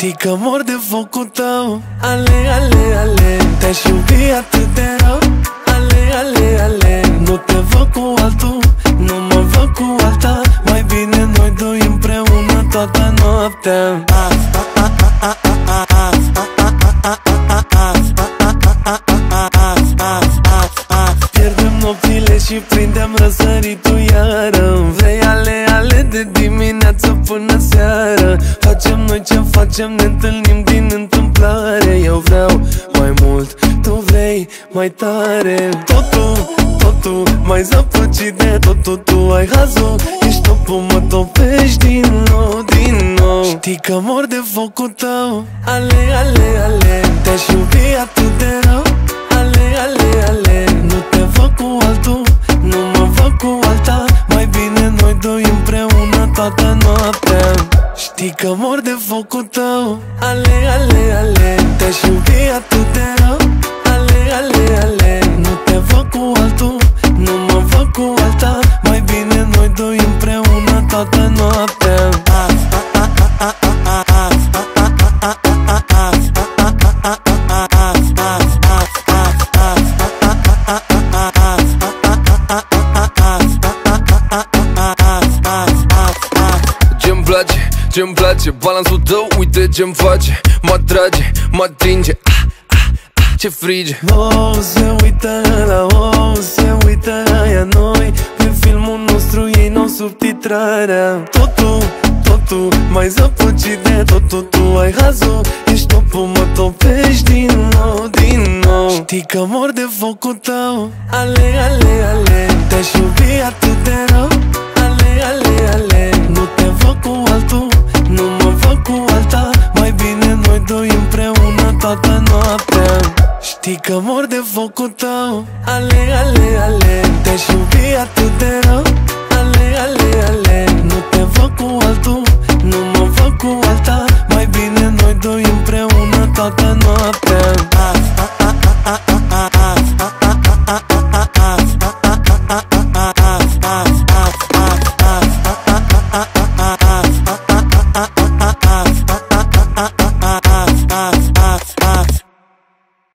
Știi că mor de focul tău. Ale, ale, ale Te-aș iubi atât de rău. Ale, ale, ale Nu te văd cu altul Nu mă văd cu alta. Mai bine noi doi împreună toată noaptea. Pierdem nopțile și prindem răsăritul iară. Vrei ale, ale de dimineață până seară? Facem noi ce facem, ne întâlnim din întâmplare. Eu vreau mai mult, tu vrei mai tare. Totul, totul, mai zăpăcit de totul Tu ai hazul, ești topul, mă topești din nou, din nou. Știi că mor de focul tău. Ale, ale, ale Te-aș iubi atât de rău. Ale, ale, ale Nu te văd cu altul Nu mă văd cu alta. Mai bine noi doi împreună toată noaptea Știi că mor de focul tău. Ale, ale, ale Te-aș iubi atât ce-mi place Balansul tău, uite ce-mi face. Mă atrage, mă atinge. Ah, ah, ah, Ce frige. Oh, se uită la oh, se uită aia noi. Pe filmul nostru ei nou subtitrarea. Totul, totul, mai zăpăcit de totul. Tu ai hazul, ești topul, mă topești din nou, din nou. Știi că mor de focul tău. Ale, ale, ale Te-aș iubi atât de rău știi că mor de focul tău. Ale, ale, ale, te-aș iubi atât de rău. Ale, ale, ale, nu te văd cu altul Nu mă văd cu altul